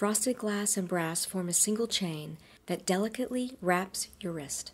Frosted glass and brass form a single chain that delicately wraps your wrist.